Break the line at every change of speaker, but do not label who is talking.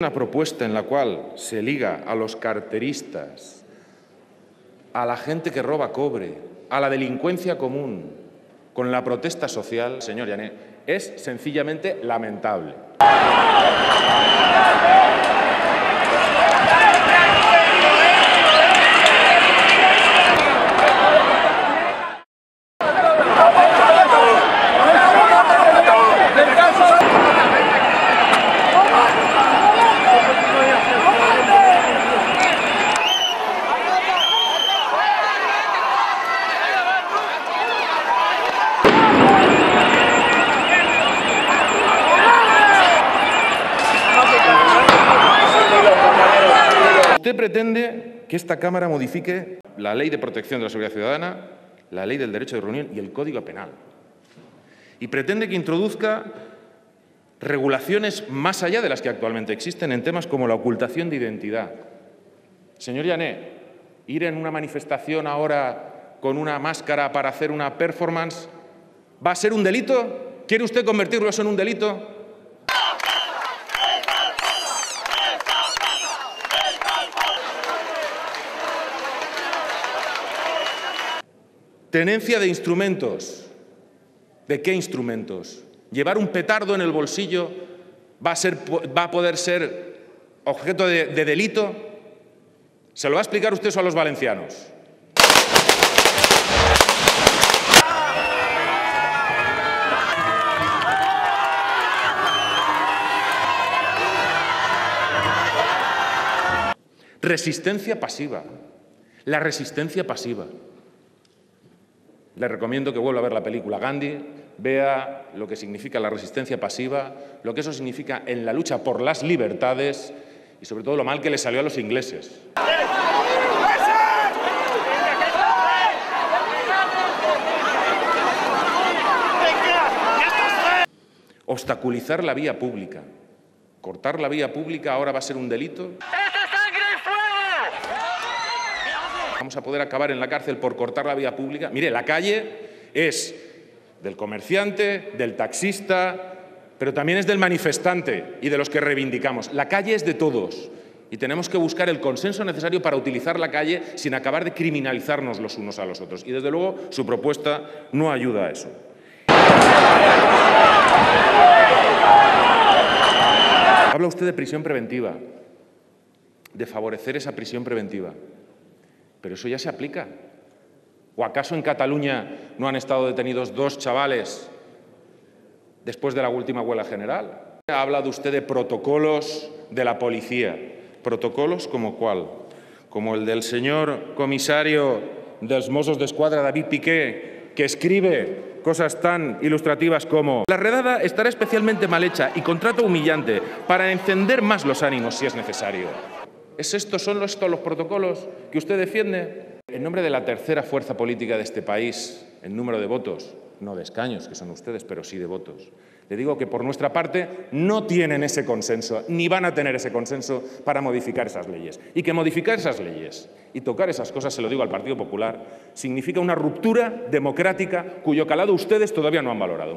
Una propuesta en la cual se liga a los carteristas, a la gente que roba cobre, a la delincuencia común, con la protesta social, señor Yané, es sencillamente lamentable. Usted pretende que esta Cámara modifique la Ley de Protección de la Seguridad Ciudadana, la Ley del Derecho de Reunión y el Código Penal. Y pretende que introduzca regulaciones más allá de las que actualmente existen en temas como la ocultación de identidad. Señor Yané, ir en una manifestación ahora con una máscara para hacer una performance, ¿va a ser un delito? ¿Quiere usted convertirlo eso en un delito? Tenencia de instrumentos. ¿De qué instrumentos? ¿Llevar un petardo en el bolsillo va a, ser, va a poder ser objeto de, de delito? ¿Se lo va a explicar usted eso a los valencianos? Resistencia pasiva. La resistencia pasiva. Le recomiendo que vuelva a ver la película Gandhi, vea lo que significa la resistencia pasiva, lo que eso significa en la lucha por las libertades y sobre todo lo mal que le salió a los ingleses. Obstaculizar la vía pública. Cortar la vía pública ahora va a ser un delito. Vamos a poder acabar en la cárcel por cortar la vía pública. Mire, la calle es del comerciante, del taxista, pero también es del manifestante y de los que reivindicamos. La calle es de todos y tenemos que buscar el consenso necesario para utilizar la calle sin acabar de criminalizarnos los unos a los otros. Y desde luego su propuesta no ayuda a eso. Habla usted de prisión preventiva, de favorecer esa prisión preventiva. Pero eso ya se aplica. ¿O acaso en Cataluña no han estado detenidos dos chavales después de la última huelga general? Ha hablado usted de protocolos de la policía. ¿Protocolos como cuál? Como el del señor comisario de los Mossos de Escuadra, David Piqué, que escribe cosas tan ilustrativas como La redada estará especialmente mal hecha y con trato humillante para encender más los ánimos si es necesario. ¿Es estos, ¿Son estos los protocolos que usted defiende? En nombre de la tercera fuerza política de este país, en número de votos, no de escaños, que son ustedes, pero sí de votos, le digo que por nuestra parte no tienen ese consenso, ni van a tener ese consenso para modificar esas leyes. Y que modificar esas leyes y tocar esas cosas, se lo digo al Partido Popular, significa una ruptura democrática cuyo calado ustedes todavía no han valorado.